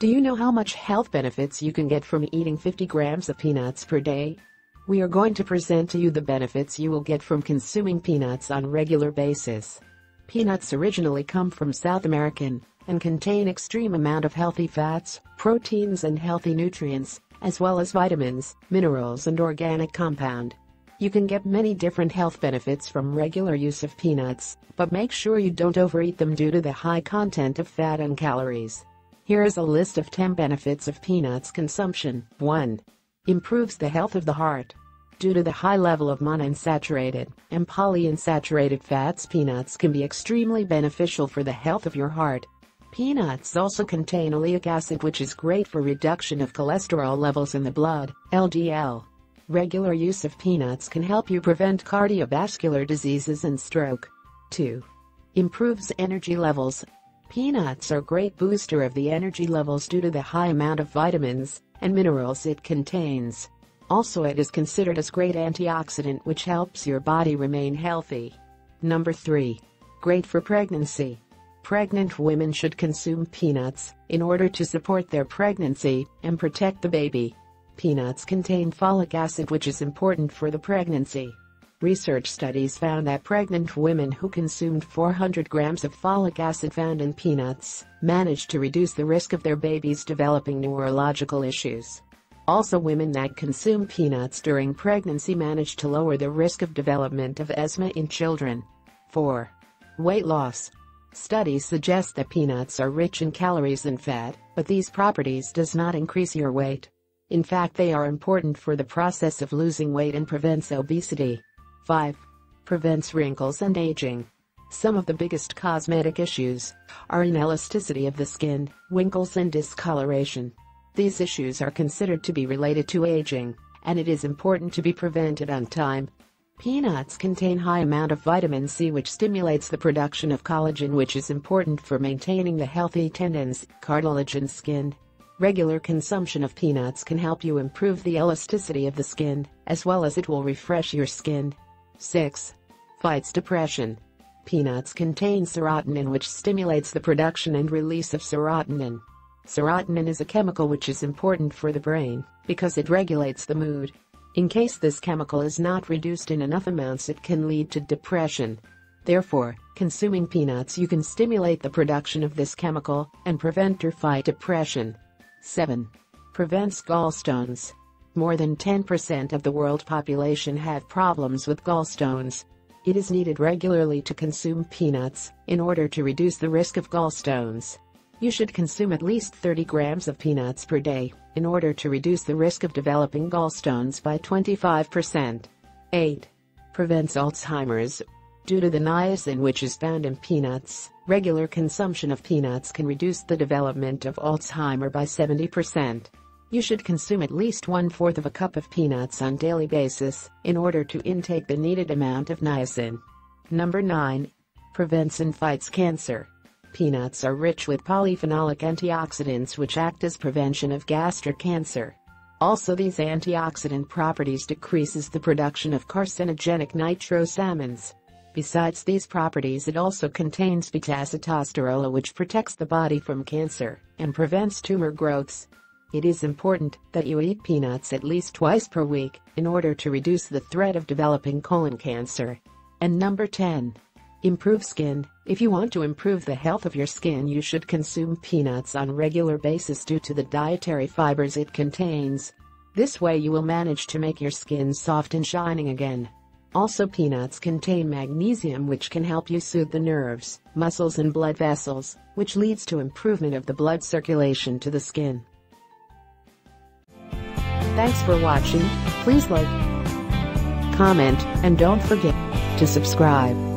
Do you know how much health benefits you can get from eating 50 grams of peanuts per day? We are going to present to you the benefits you will get from consuming peanuts on regular basis. Peanuts originally come from South American and contain extreme amount of healthy fats, proteins and healthy nutrients, as well as vitamins, minerals and organic compound. You can get many different health benefits from regular use of peanuts, but make sure you don't overeat them due to the high content of fat and calories. Here is a list of 10 benefits of peanuts consumption. 1. Improves the health of the heart. Due to the high level of monounsaturated and polyunsaturated fats peanuts can be extremely beneficial for the health of your heart. Peanuts also contain oleic acid which is great for reduction of cholesterol levels in the blood, LDL. Regular use of peanuts can help you prevent cardiovascular diseases and stroke. 2. Improves energy levels. Peanuts are great booster of the energy levels due to the high amount of vitamins and minerals it contains. Also it is considered as great antioxidant which helps your body remain healthy. Number 3. Great for pregnancy. Pregnant women should consume peanuts in order to support their pregnancy and protect the baby. Peanuts contain folic acid which is important for the pregnancy. Research studies found that pregnant women who consumed 400 grams of folic acid found in peanuts managed to reduce the risk of their babies developing neurological issues. Also women that consume peanuts during pregnancy managed to lower the risk of development of asthma in children. 4. Weight loss. Studies suggest that peanuts are rich in calories and fat, but these properties does not increase your weight. In fact they are important for the process of losing weight and prevents obesity. 5. Prevents wrinkles and aging. Some of the biggest cosmetic issues are inelasticity of the skin, wrinkles and discoloration. These issues are considered to be related to aging, and it is important to be prevented on time. Peanuts contain high amount of vitamin C which stimulates the production of collagen which is important for maintaining the healthy tendons, cartilage and skin. Regular consumption of peanuts can help you improve the elasticity of the skin, as well as it will refresh your skin. 6. Fights depression. Peanuts contain serotonin which stimulates the production and release of serotonin. Serotonin is a chemical which is important for the brain because it regulates the mood. In case this chemical is not reduced in enough amounts it can lead to depression. Therefore, consuming peanuts you can stimulate the production of this chemical and prevent or fight depression. 7. Prevents gallstones. More than 10% of the world population have problems with gallstones. It is needed regularly to consume peanuts in order to reduce the risk of gallstones. You should consume at least 30 grams of peanuts per day in order to reduce the risk of developing gallstones by 25%. 8. Prevents Alzheimer's. Due to the niacin which is found in peanuts, regular consumption of peanuts can reduce the development of Alzheimer by 70%. You should consume at least one-fourth of a cup of peanuts on daily basis in order to intake the needed amount of niacin. Number 9. Prevents and fights cancer. Peanuts are rich with polyphenolic antioxidants which act as prevention of gastric cancer. Also these antioxidant properties decreases the production of carcinogenic nitrosamines. Besides these properties it also contains beta-sitosterol which protects the body from cancer and prevents tumor growths. It is important that you eat peanuts at least twice per week in order to reduce the threat of developing colon cancer. And number 10. Improve skin. If you want to improve the health of your skin you should consume peanuts on regular basis due to the dietary fibers it contains. This way you will manage to make your skin soft and shining again. Also peanuts contain magnesium which can help you soothe the nerves, muscles and blood vessels, which leads to improvement of the blood circulation to the skin. Thanks for watching, please like, comment, and don't forget to subscribe.